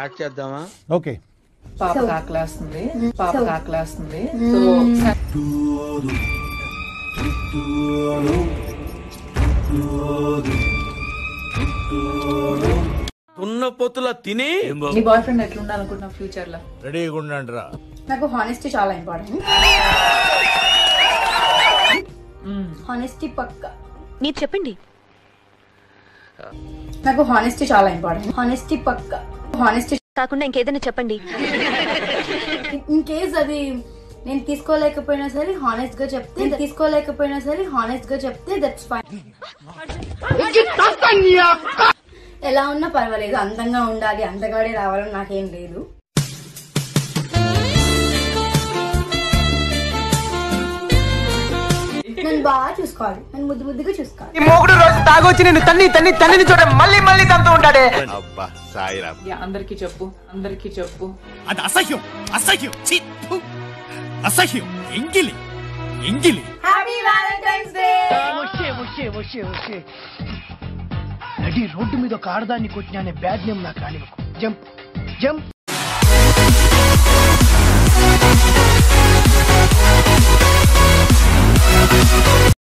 Start చేద్దామా? Okay. పాప కాకలేస్తుంది. పాప కాకలేస్తుంది. సో ఉన్న పొత్తుల తిని నీ బాయ్ ఫ్రెండ్ ఎట్లా ఉండాలనుకుంటున్నావు ఫ్యూచర్లో? రెడీగా ఉండండి రా. నాకు హానెస్టీ చాలా ఇంపార్టెంట్ హానెస్టీ పక్క. మీరు చెప్పండి. నాకు హానెస్టీ చాలా ఇంపార్టెంట్ హానెస్టీ పక్క. హానెస్టీ కాకుండా ఇంకేదైనా చెప్పండి. ఇన్ కేస్ అది నేను తీసుకోలేకపోయినా సరే హానెస్ట్గా చెప్తే తీసుకోలేకపోయినా సరే హానెస్ట్గా చెప్తే దట్స్ ఫైన్ ఎలా ఉన్నా పర్వాలేదు అందంగా ఉండాలి అందగాడే రావాలని నాకేం లేదు. నన్ను బాగా చూసుకోవాలి. నన్ను ముద్దు ముద్దుగా చూసుకోవాలి. ఈ మూగుడు రోజు తాగొచ్చి నేను తన్ని తన్ని తన్నిని చూడ మళ్ళీ మళ్ళీ ఉంటాడే. అబ్బా సాయిరా. యా, అందరికీ చెప్పు అందరికీ చెప్పు. అది అసహ్యం అసహ్యం ఛీ, ఫు. అసహ్యం ఎంగిలి ఎంగిలి. నడి రోడ్డు మీద ఒక ఆడదాన్ని కొట్టినా బ్యాడ్ నేమ్ నాకు రానివ్వకు. Jump jump